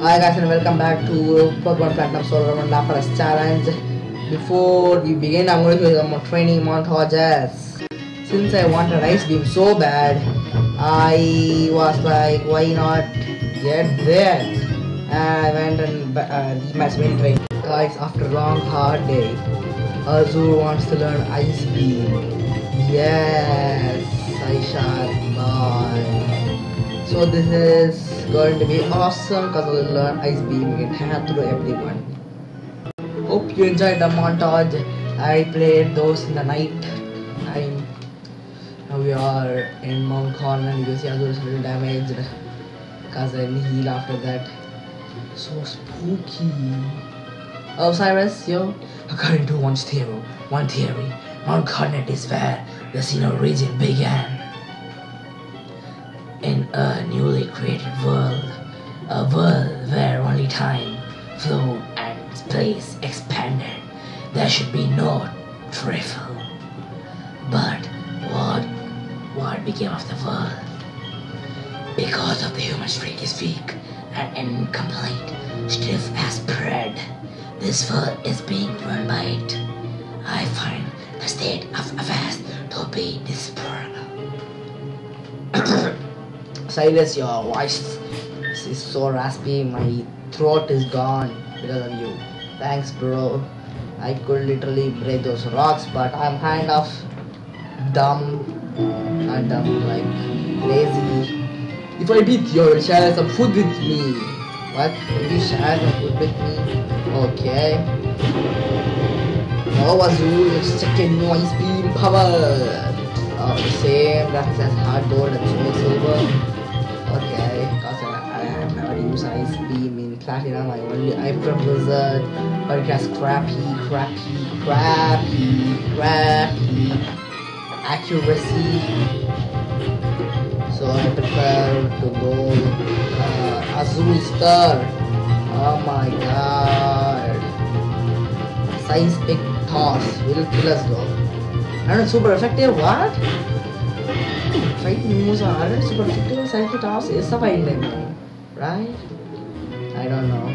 Hi guys and welcome back to Pokemon Platinum Solo Run Lapras Challenge. Before we begin, I'm going to do some training montages. Since I want ice beam so bad, I was like, why not get there? And I went and uh, did my swim training. Guys, after a long hard day, Azure wants to learn ice beam. Yes, I shall buy. So this is going to be awesome because I will learn ice beam in hand through everyone. Hope you enjoyed the montage. I played those in the night time. Now we are in Mount Corn and you see Azure is little damaged because I heal after that. So spooky. Oh Cyrus, yo. According to one theory, one theory, Mount Coronet is where the Sinnoh region began a newly created world, a world where only time flowed and space expanded. There should be no travel. But what what became of the world? Because of the human streak is weak and incomplete, stiff as bread. This world is being run by it. I find the state of affairs to be deplorable. Silas, your voice is so raspy. My throat is gone because of you. Thanks, bro. I could literally break those rocks, but I'm kind of dumb. Not dumb, like lazy. If I beat you, you'll share some food with me. What? Will you share some food with me? Okay. Azul, let's check noise beam power. Oh, the same that says HeartGold and silver. Used mean platinum. I only I'm from Blizzard, but has crappy, crappy, crappy, crappy accuracy. So I prefer to go uh, Azul Star. Oh my god. Size big toss will kill us though. And super effective, what? Fight moves are super effective, seismic toss is surviving them, right? I don't know.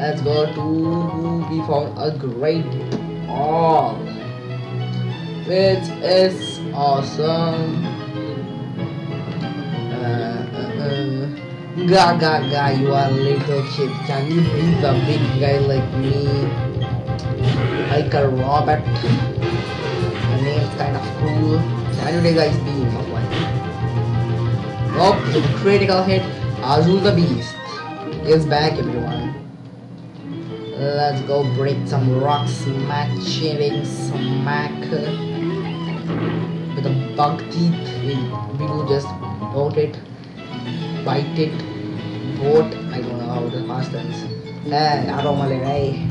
Let's go to we found a great all. Which is awesome. Uh, uh, uh. Ga ga you are little kid. Can you beat the big guy like me? Like a Robert. The name's kind of cool. Can you ice beam of one? The critical hit. Azul the Beast is back, everyone. Let's go break some rocks, smack, shitting, smack. With the bug teeth, we, will just vote it, bite it, vote. I don't know how the past tense. Aromale, hey.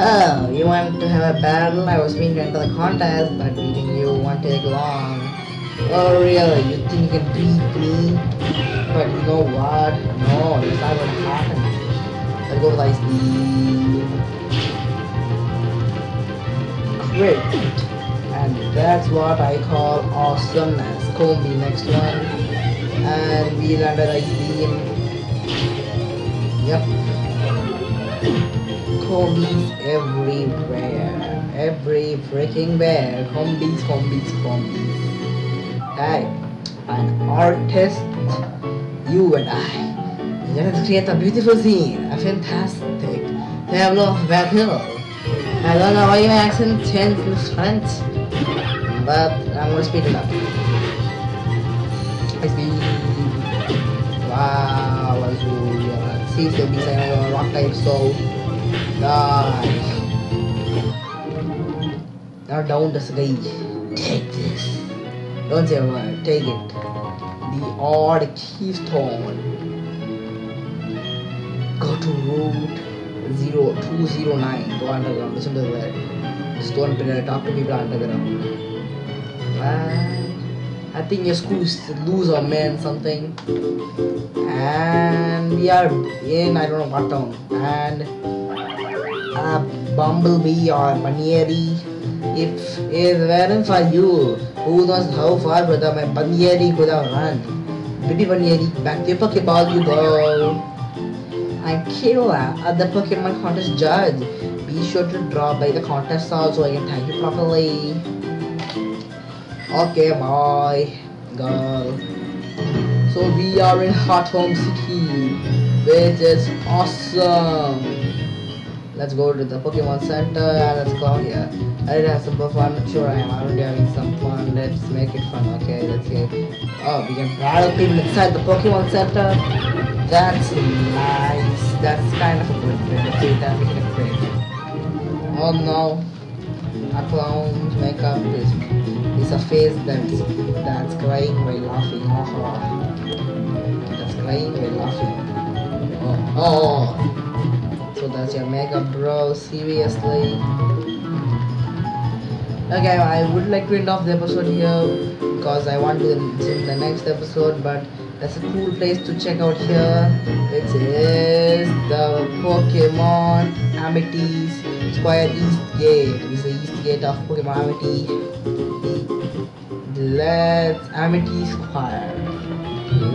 Oh, you want to have a battle? I was being to enter the contest, but beating you won't take long. Oh, really? You think you can beat me? But you know what? No, that's not what happened. Let's go Ice Beam. Great. And that's what I call awesomeness. Combi next one. And we landed Ice Beam. Yep. Combis everywhere. Every freaking where. Combis, combis, combis. Hey, an artist, you and I. Let's create a beautiful scene, a fantastic tableau of battle. I don't know why my accent changed to French, but I'm gonna speed it up. I speed. Wow, Azul. Seems to be saying rock type, so die. Now down the stage. Take this. Don't say a word, take it. The odd keystone. Go to route 0209. Go underground, listen to word. Stone pillar, talk to people underground. Man, I think your school's loser man something. And we are in I don't know what town. And a bumblebee or Buneary. If it weren't for you, who knows how far brother my Buneary could have run. Pretty Buneary, back to your Pokeball you go. I'm Kayla at uh, the Pokemon contest judge. Be sure to drop by the contest hall so I can thank you properly. Okay, bye, girl. So we are in Hearthome City, which is awesome. Let's go to the Pokemon Center and let's go here. I did have some fun. Sure, I am already having some fun. Let's make it fun. Okay, let's see. Oh, we can battle people inside the Pokemon Center. That's nice. That's kind of a good thing. Let's see that we can. Oh no. A clown's makeup is, is a face that's, that's crying while laughing. Oh, oh, that's crying while laughing. Oh, oh. oh. That's your makeup, bro. Seriously. Okay, I would like to end off the episode here because I want to in the next episode, but that's a cool place to check out here, which is the Pokemon Amity Square East Gate. This is the East Gate of Pokemon Amity. Let's Amity Square.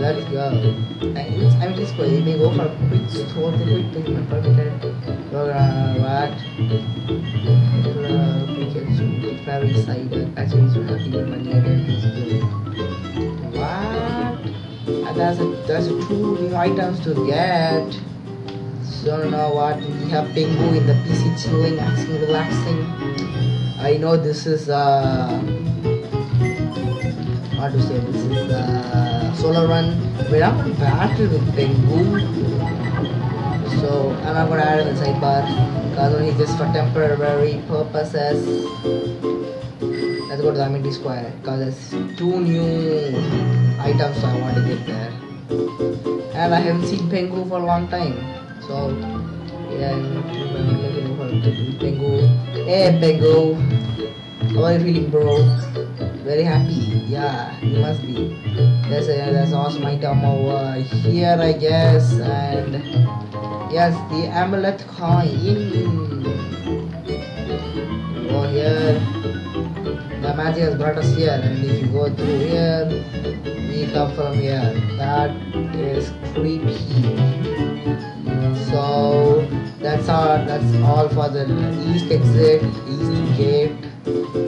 Let's go. And it's Amity Square. You may go for a quick the quick treatment for a uh, what? Uh, Pikachu, Fairy Cider. Actually, you should have to get money again. What? And there's a there's a two new items to get. So I don't know what we have Pengu in the PC chilling, actually relaxing. I know this is uh what to say this is uh solo run. But I'm gonna battle with Pengu. So I'm not gonna add in the sidebar because only just for temporary purposes. Let's go to the Amity Square because there's two new items I want to get there. And I haven't seen Pengu for a long time. So yeah, I'm Pengu. Hey Pengu, how are you feeling bro? Very happy. Yeah, you must be. There's a there's awesome item over here I guess and yes the amulet coin. Go here the magic has brought us here and if you go through here we come from here that is creepy so that's all that's all for the east exit east gate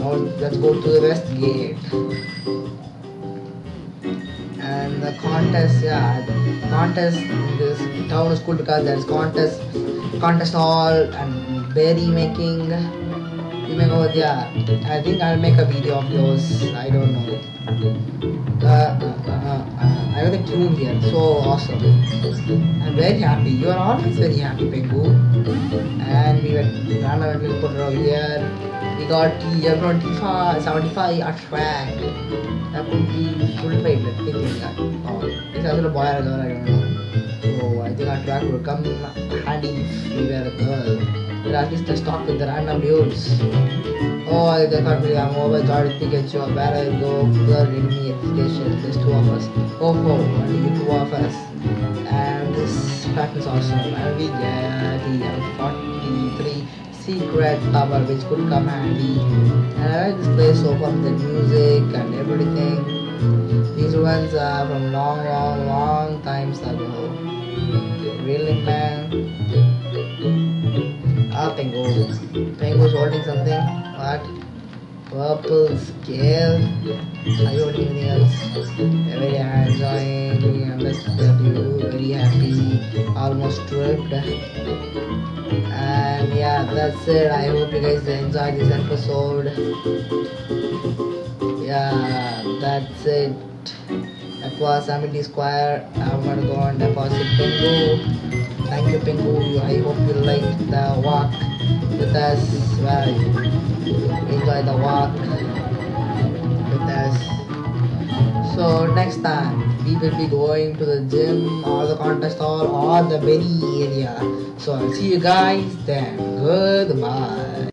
now let's go to the west gate. And the contest yeah contest in this town is cool because there's contest contest hall and berry making. You may go yeah i think i'll make a video of those i don't know. Uh, uh, uh, i got the tune here. So awesome. I'm very happy. You are always very happy pengu and we went randomly put it over here got the uh, 25 75 attract that could be full let me think oh it's also a boy or a girl i don't know so i think attract will come handy if we were a girl but at least talk with the random dudes. Oh, I can't believe I'm get you. Where I go, the enemy education. There's two of us. Oh, oh, only two of us. And this fact is awesome. And we get the 43 secret tower which could come handy. And I like this place so far, the music and everything. These ones are from long, long, long times ago. Really, man? Ah, Pengu. Pengu's holding something. What? Purple scale. Are you holding anything else? Very enjoying. You. Very happy. Almost tripped. That's it. I hope you guys enjoyed this episode. Yeah, that's it. That was Amity Square. I'm gonna go and deposit Pengu. Thank you, Pengu. I hope you like the walk with us. Well, enjoy the walk with us. So next time we will be going to the gym or the contest hall or the berry area. So I'll see you guys then. Goodbye.